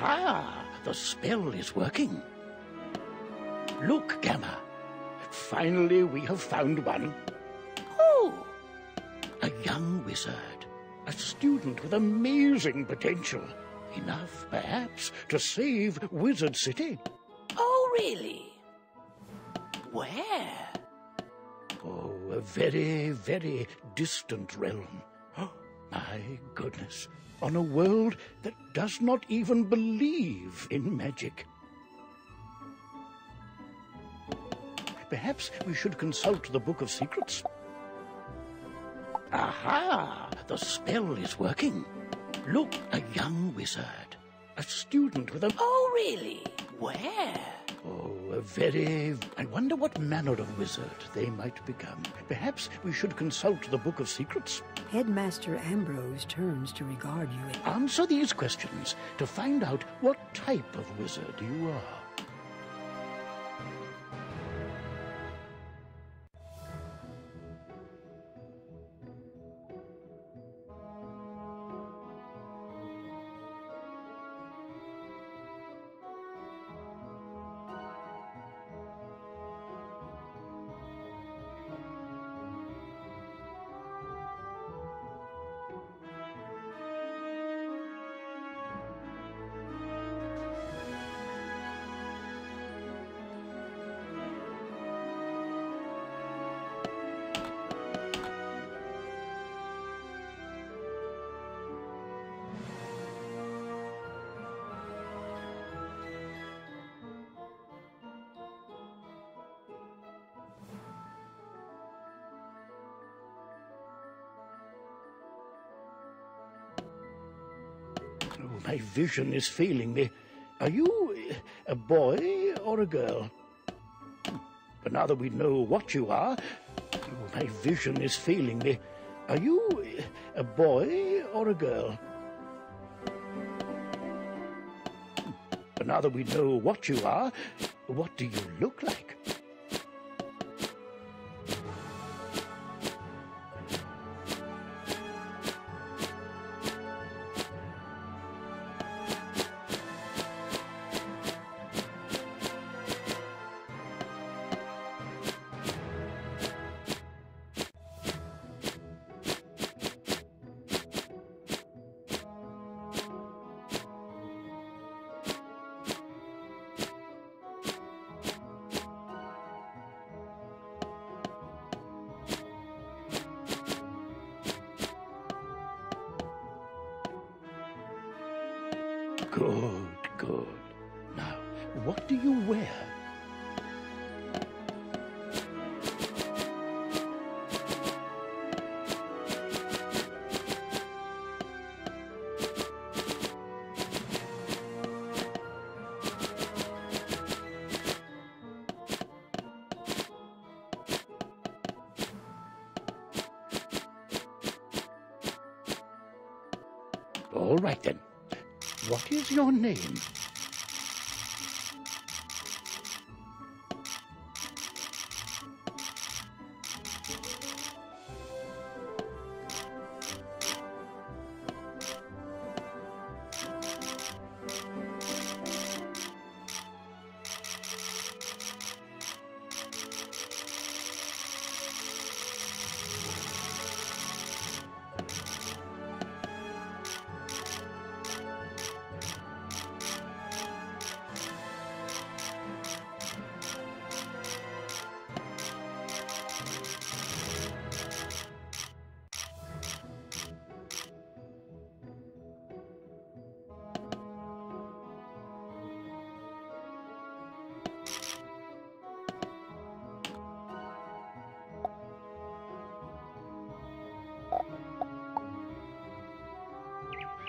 Aha! The spell is working. Look, Gamma. Finally, we have found one. Who? A young wizard. A student with amazing potential. Enough, perhaps, to save Wizard City. Oh, really? Where? Oh, a very, very distant realm. Oh, my goodness. On a world that does not even believe in magic. Perhaps we should consult the Book of Secrets. Aha! The spell is working. Look, a young wizard. A student with a... Oh, really? Where? Oh, a very... I wonder what manner of wizard they might become. Perhaps we should consult the Book of Secrets. Headmaster Ambrose turns to regard you. Answer these questions to find out what type of wizard you are. My vision is failing me. Are you a boy or a girl? But now that we know what you are, my vision is failing me. Are you a boy or a girl? But now that we know what you are, what do you look like? What do you wear? All right then. What is your name?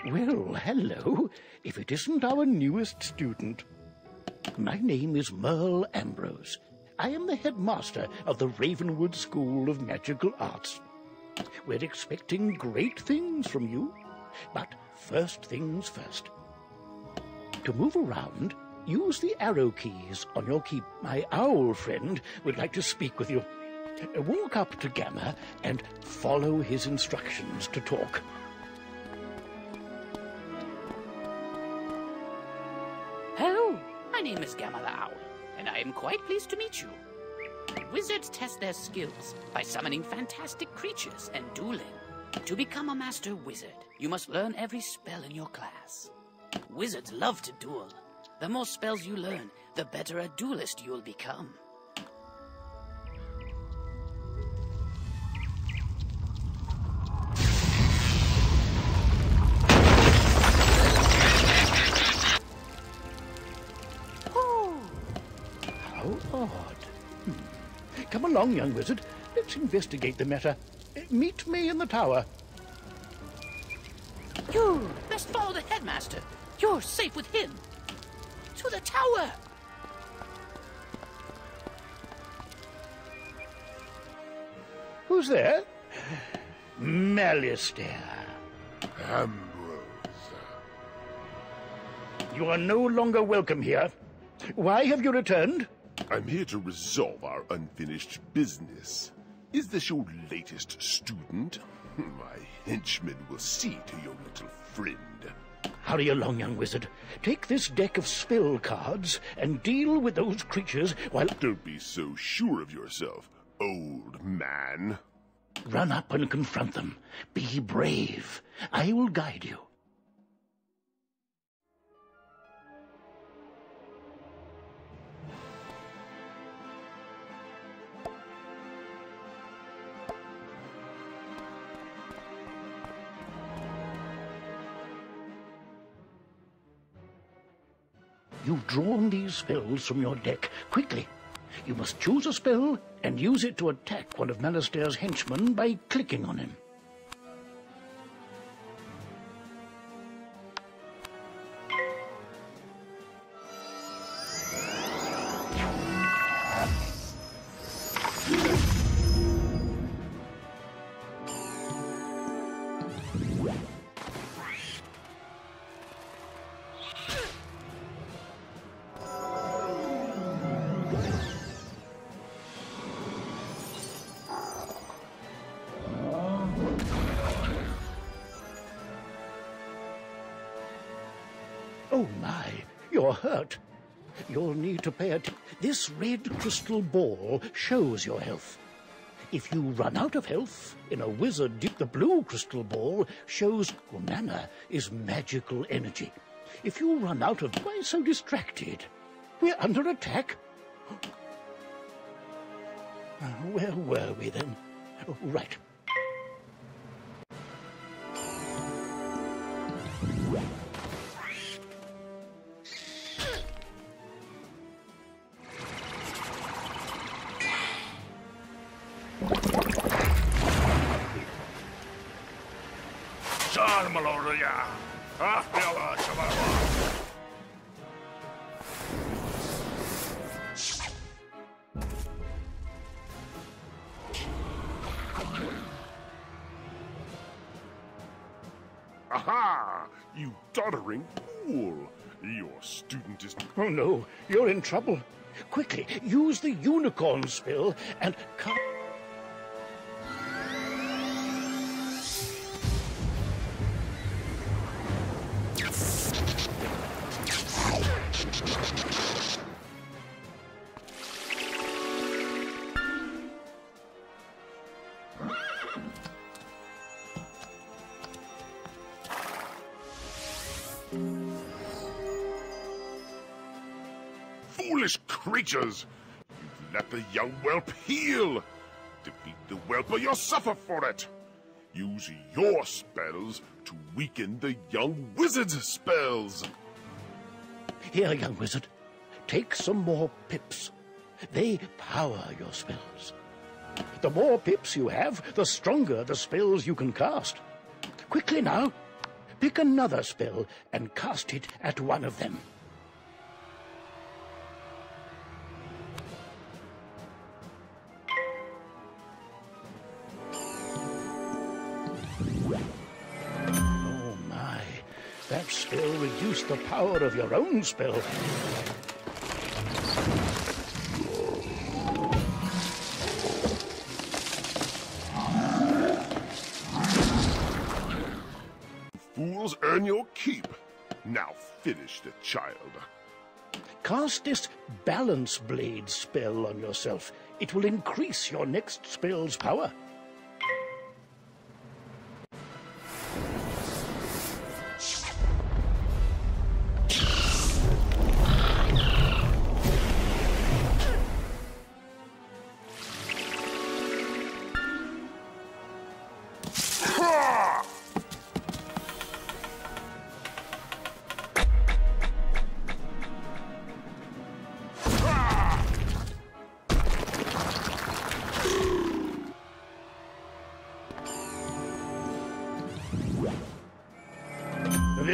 Well, hello, if it isn't our newest student. My name is Merle Ambrose. I am the headmaster of the Ravenwood School of Magical Arts. We're expecting great things from you, but first things first. To move around, use the arrow keys on your key. My owl friend would like to speak with you. Walk up to Gamma and follow his instructions to talk. Is Gamma the Owl, and I am quite pleased to meet you. Wizards test their skills by summoning fantastic creatures and dueling. To become a master wizard, you must learn every spell in your class. Wizards love to duel. The more spells you learn, the better a duelist you'll become. Come along, young wizard. Let's investigate the matter. Uh, Meet me in the tower. You best follow the headmaster. You're safe with him. To the tower. Who's there? Malistaire. Ambrose. You are no longer welcome here. Why have you returned? I'm here to resolve our unfinished business. Is this your latest student? My henchmen will see to your little friend. Hurry along, young wizard. Take this deck of spell cards and deal with those creatures while Don't be so sure of yourself, old man. run up and confront them. Be brave. I will guide you. You've drawn these spells from your deck. Quickly. You must choose a spell and use it to attack one of Malistaire's henchmen by clicking on him. Oh my, you're hurt. You'll need to pay attention. This red crystal ball shows your health. If you run out of health in a wizard, the blue crystal ball shows mana is magical energy. If you run out of, why so distracted? We're under attack. Uh, Where were we then? Right. Charmaloria! Ah, yalla, shababa. Aha! You doddering fool! Your student is Oh no, you're in trouble. Quickly, use the unicorn spell and ca- creatures! You've let the young whelp heal! Defeat the whelp or you'll suffer for it! Use your spells to weaken the young wizard's spells! Here, young wizard, take some more pips. They power your spells. The more pips you have, the stronger the spells you can cast. Quickly now, pick another spell and cast it at one of them. Reduced the power of your own spell. Fools earn your keep. Now finish the child. Cast this Balance Blade spell on yourself. It will increase your next spell's power.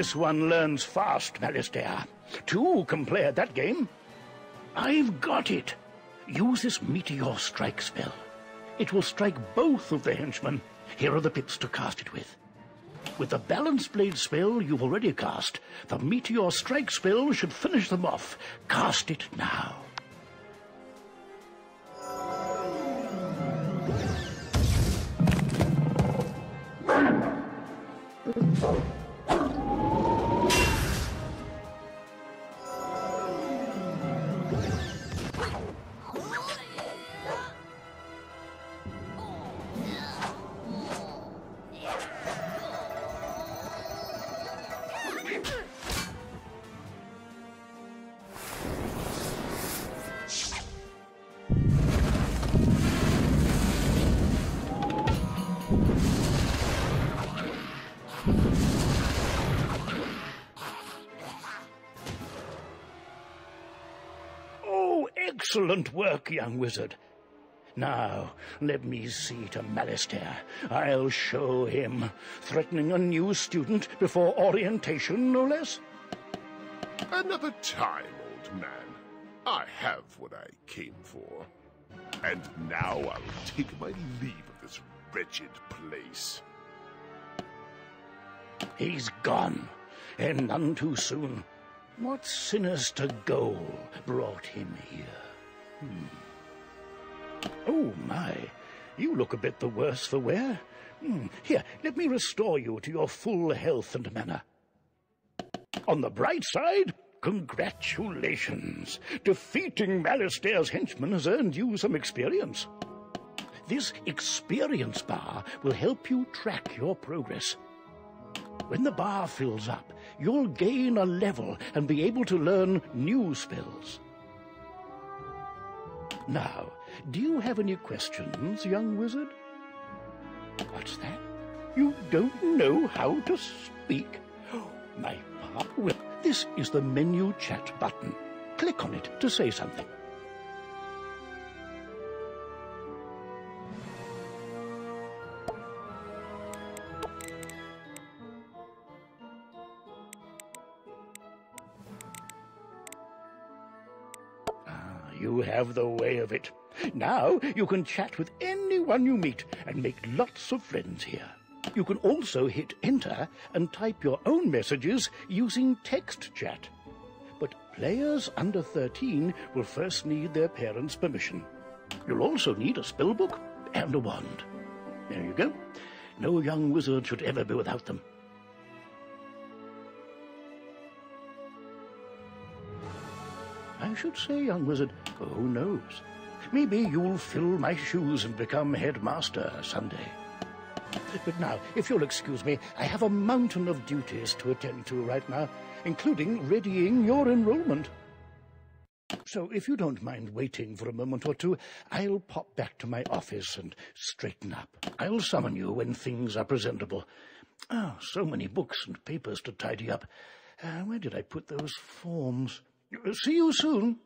This one learns fast, Malistaire. Two can play at that game. I've got it. Use this Meteor Strike spell. It will strike both of the henchmen. Here are the pips to cast it with. With the Balance Blade spell you've already cast, the Meteor Strike spell should finish them off. Cast it now. Excellent work, young wizard. Now, let me see to Malistaire. I'll show him. Threatening a new student before orientation, no less? Another time, old man. I have what I came for. And now I will take my leave of this wretched place. He's gone, and none too soon. What sinister goal brought him here? Hmm. Oh, my. You look a bit the worse for wear. Hmm. Here, let me restore you to your full health and mana. On the bright side, congratulations. Defeating Malistaire's henchmen has earned you some experience. This experience bar will help you track your progress. When the bar fills up, you'll gain a level and be able to learn new spells. Now, do you have any questions, young wizard? What's that? You don't know how to speak? My part. Well, this is the menu chat button. Click on it to say something. Have the way of it. Now you can chat with anyone you meet and make lots of friends here. You can also hit enter and type your own messages using text chat. But players under 13 will first need their parents' permission. You'll also need a spellbook and a wand. There you go. No young wizard should ever be without them. I should say, young wizard, who knows? Maybe you'll fill my shoes and become headmaster someday. But now, if you'll excuse me, I have a mountain of duties to attend to right now, including readying your enrollment. So, if you don't mind waiting for a moment or two, I'll pop back to my office and straighten up. I'll summon you when things are presentable. Ah, so many books and papers to tidy up. Uh, where did I put those forms? See you soon.